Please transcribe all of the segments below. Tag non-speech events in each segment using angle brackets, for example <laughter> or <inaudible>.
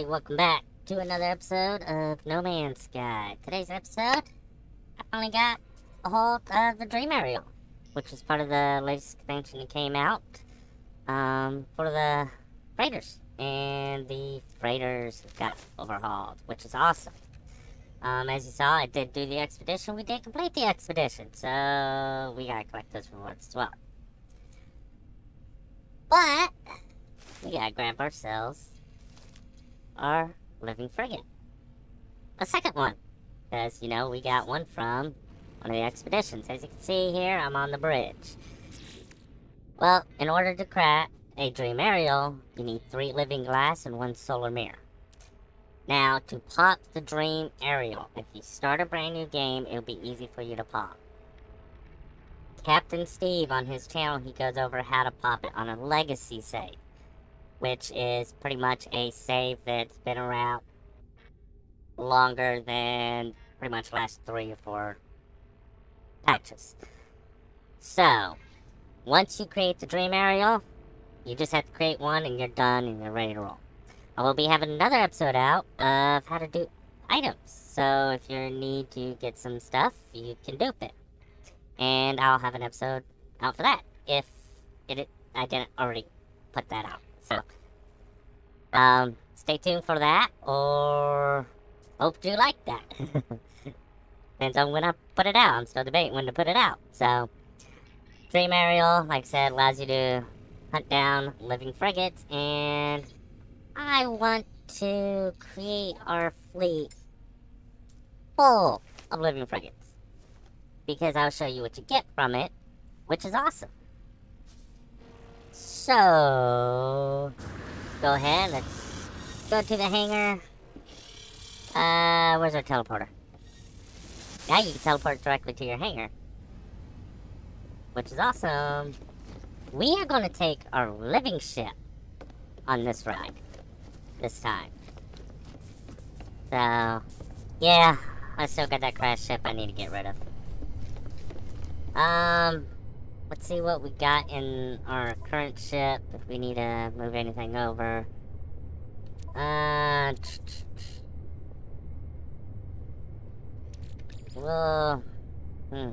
Everybody. Welcome back to another episode of No Man's Sky. Today's episode, I finally got a hold of the Dream Aerial, which is part of the latest expansion that came out um, for the freighters. And the freighters got overhauled, which is awesome. Um, as you saw, I did do the expedition. We did complete the expedition, so we gotta collect those rewards as well. But we gotta grab ourselves our living frigate. A second one. Because, you know, we got one from one of the expeditions. As you can see here, I'm on the bridge. Well, in order to craft a Dream Aerial, you need three living glass and one solar mirror. Now, to pop the Dream Aerial, if you start a brand new game, it'll be easy for you to pop. Captain Steve, on his channel, he goes over how to pop it on a legacy save which is pretty much a save that's been around longer than pretty much last three or four patches. So, once you create the Dream Aerial, you just have to create one and you're done and you're ready to roll. I will be having another episode out of how to do items. So if you need to get some stuff, you can dupe it. And I'll have an episode out for that if it I didn't already put that out. So, um, stay tuned for that, or hope you like that. <laughs> Depends on when I put it out. I'm still debating when to put it out. So, Dream Aerial, like I said, allows you to hunt down living frigates, and I want to create our fleet full of living frigates. Because I'll show you what you get from it, which is awesome. So, go ahead, let's go to the hangar. Uh, where's our teleporter? Now you can teleport directly to your hangar. Which is awesome. We are going to take our living ship on this ride. This time. So, yeah, I still got that crash ship I need to get rid of. Um, Let's see what we got in our current ship, if we need to move anything over. Uh... Well... Hmm.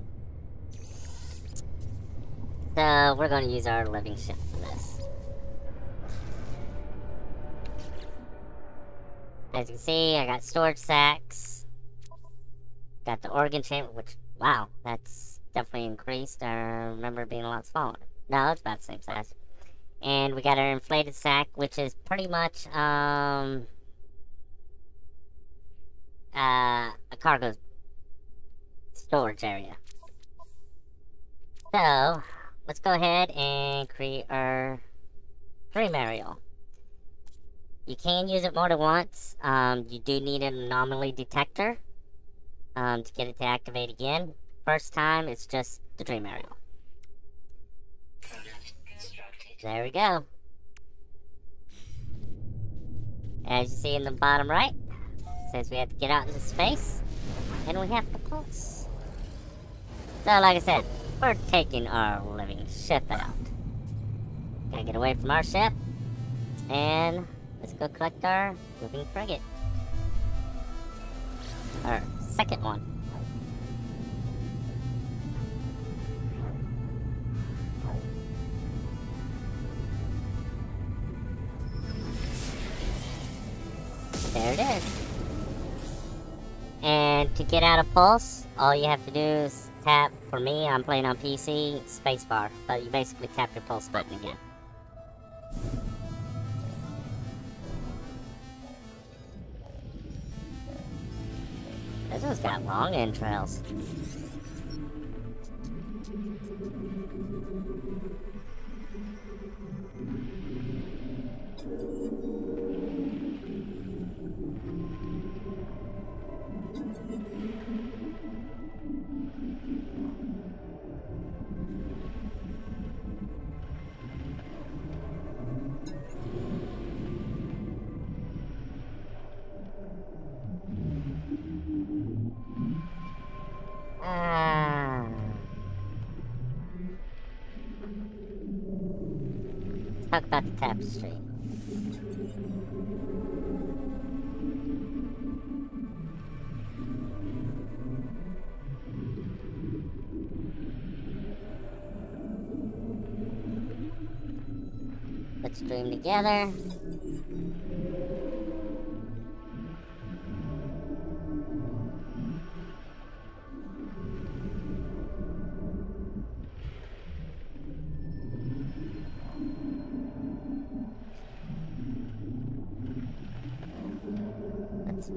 So, we're going to use our living ship for this. As you can see, I got storage sacks. Got the organ chamber, which, wow, that's definitely increased. I remember being a lot smaller. No, it's about the same size. And we got our inflated sack, which is pretty much um, uh, a cargo storage area. So, let's go ahead and create our dream aerial. You can use it more than once. Um, you do need an anomaly detector um, to get it to activate again. First time, it's just the Dream Aerial. There we go. As you see in the bottom right, says we have to get out into space, and we have to pulse. So, like I said, we're taking our living ship out. Gotta get away from our ship, and let's go collect our living frigate. Our second one. It is. And to get out of Pulse, all you have to do is tap, for me, I'm playing on PC, spacebar. But you basically tap your Pulse button again. This one's got long entrails. talk about the tapestry. Let's dream together. Let's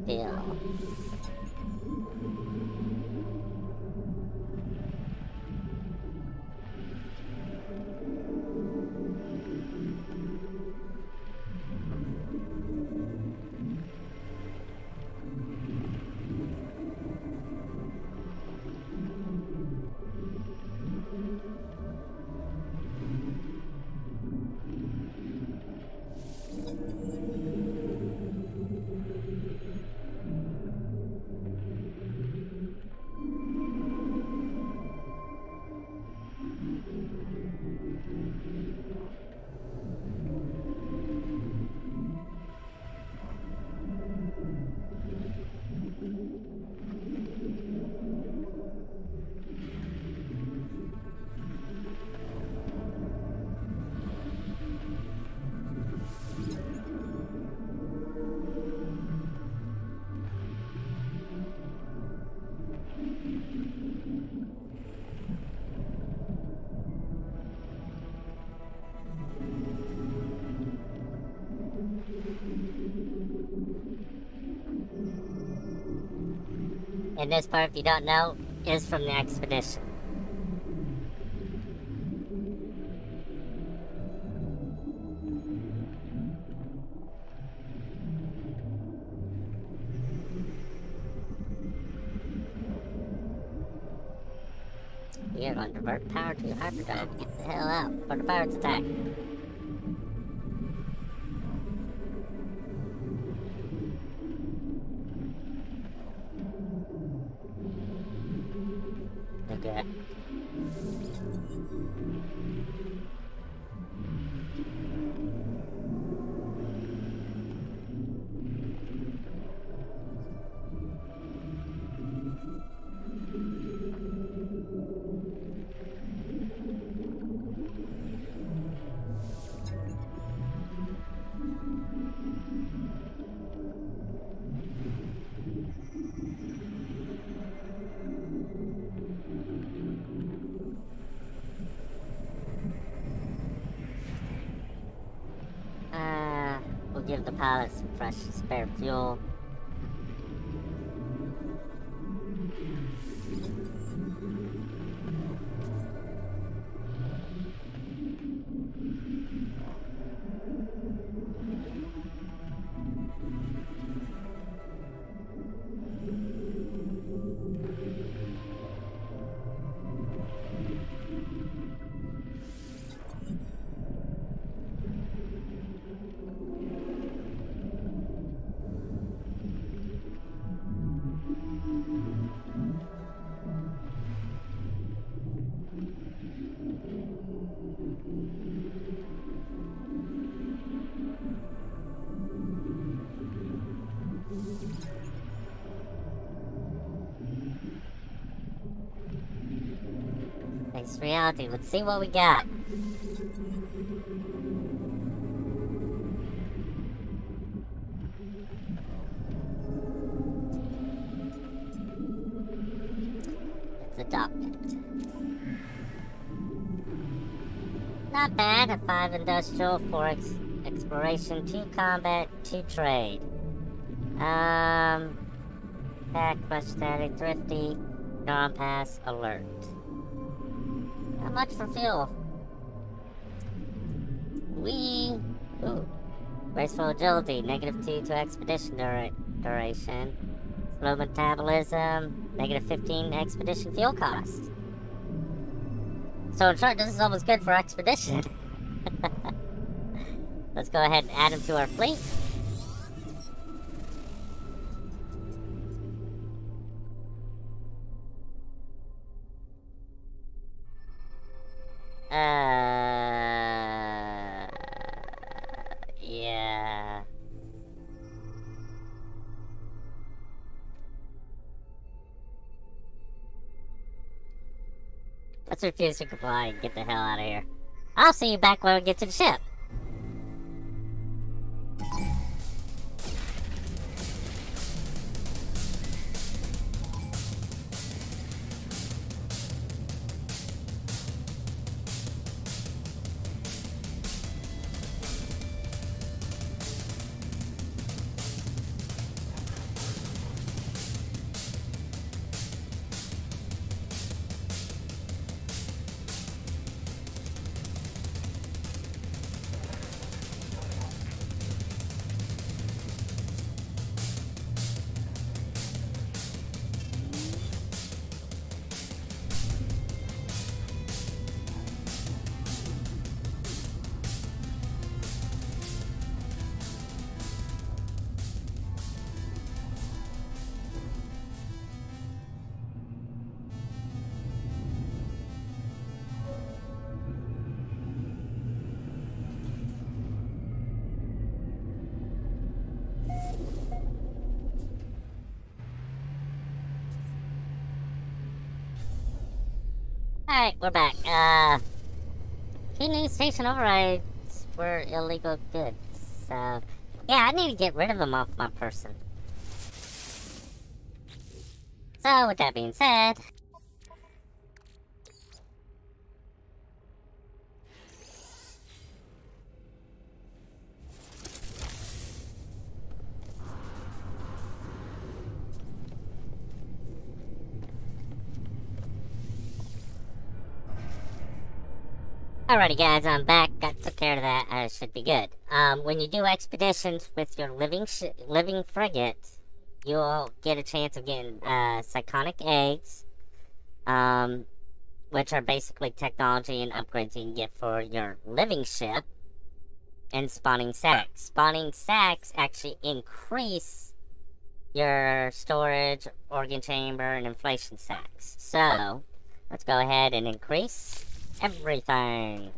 And this part, if you don't know, is from the expedition. We are going to divert power to hyperdrive. Get the hell out before the pirates attack. Okay. Uh, give the pilots some fresh spare fuel. Face reality. Let's see what we got. It's a dock. Not bad. A five industrial, four ex exploration, two combat, two trade. Um, pack, crush static, thrifty, Dawn pass, alert. Much for fuel. We. Ooh. Graceful agility, negative 2 to expedition dura duration. Slow metabolism, negative 15 expedition fuel cost. So, in short, this is almost good for expedition. <laughs> Let's go ahead and add him to our fleet. Refuse to comply and get the hell out of here. I'll see you back when we get to the ship. Alright, we're back. Uh, new station overrides were illegal goods. So, yeah, I need to get rid of them off my person. So, with that being said, Alrighty guys, I'm back. Got took care of that. I should be good. Um, when you do expeditions with your living living frigate, you'll get a chance of getting uh, psychonic eggs, um, which are basically technology and upgrades you can get for your living ship, and spawning sacks. Spawning sacks actually increase your storage, organ chamber, and inflation sacks. So, let's go ahead and increase everything.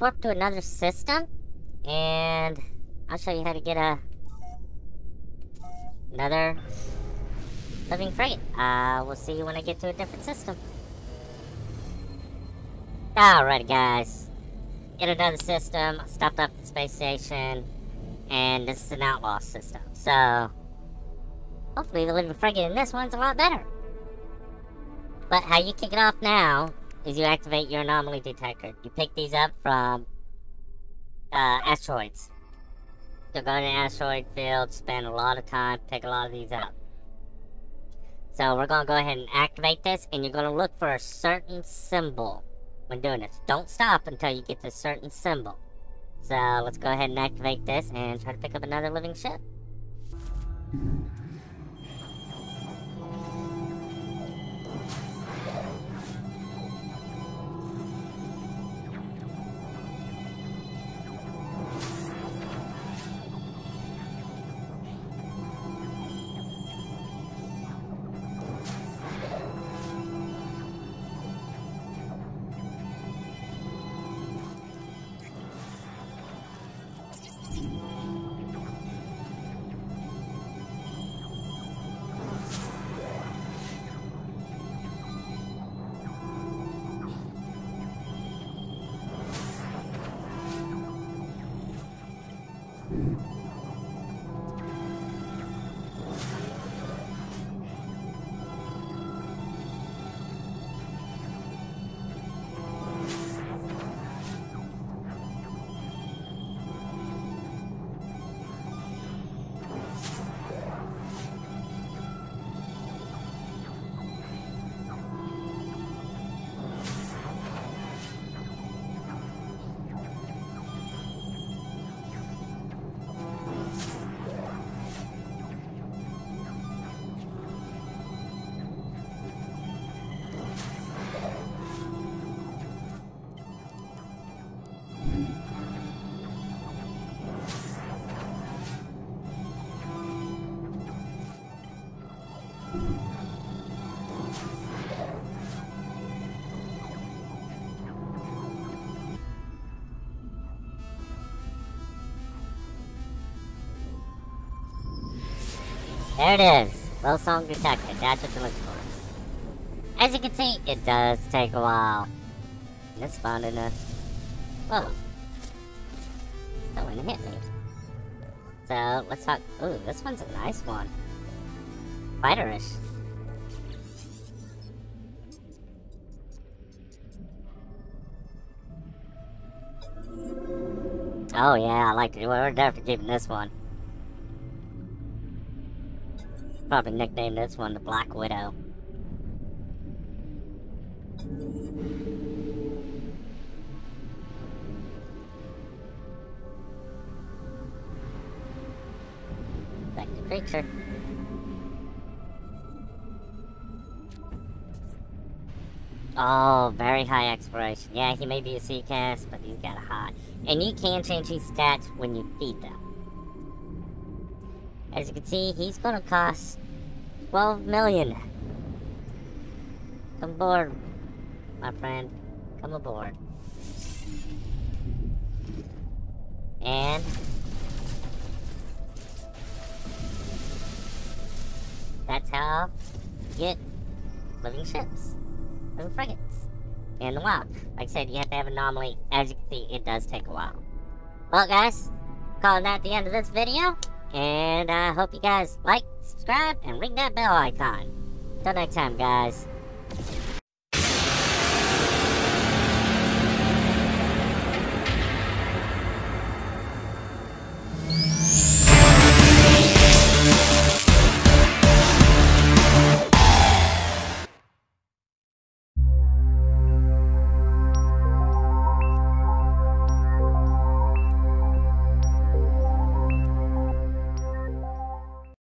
Warp to another system, and I'll show you how to get a another living freight. Uh, we'll see you when I get to a different system. Alright, guys. Get another system. Stopped up the space station, and this is an outlaw system. So, hopefully the living frigate in this one's a lot better. But how you kick it off now is you activate your anomaly detector. You pick these up from uh, asteroids. So go to asteroid field, spend a lot of time, pick a lot of these up. So we're going to go ahead and activate this, and you're going to look for a certain symbol when doing this. Don't stop until you get to a certain symbol. So let's go ahead and activate this and try to pick up another living ship. There it is. Low song detected. That's what you're looking for. As you can see, it does take a while. It's fun enough. Whoa. That one hit me. So, let's talk. Ooh, this one's a nice one. Fighterish. Oh yeah, I like it. We're definitely keeping this one. Probably nickname this one the Black Widow. Back to creature. Oh, very high exploration. Yeah, he may be a sea cast, but he's got a high. And you can change his stats when you feed them. As you can see, he's gonna cost 12 million. Come aboard, my friend. Come aboard. And that's how you get living ships, living frigates in the wild. Like I said, you have to have anomaly. As you can see, it does take a while. Well, guys, calling that the end of this video. And I hope you guys like, subscribe, and ring that bell icon. Till next time, guys. Yeah.